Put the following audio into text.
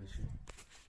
没事